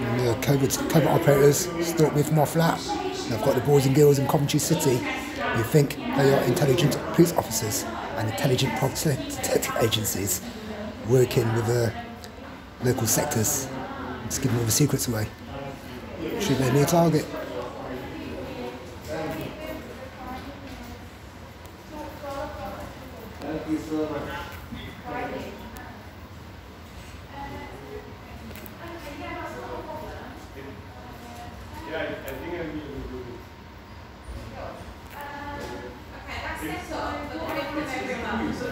And the covert, covert operators stalked me from my flat. And I've got the boys and girls in Coventry City who think they are intelligent police officers and intelligent detective agencies working with the local sectors, just giving all the secrets away. Should make me a target. Okay, that's it. So, the you water So,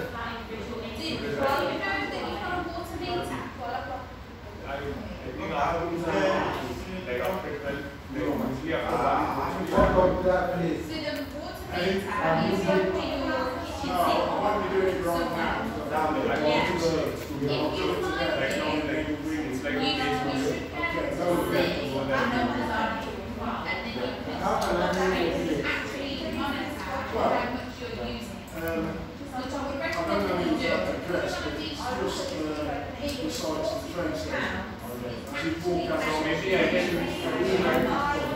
is your no, do? Yeah. Know, you're using.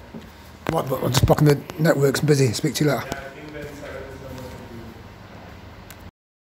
I'm just blocking the networks. Busy. Speak to you later.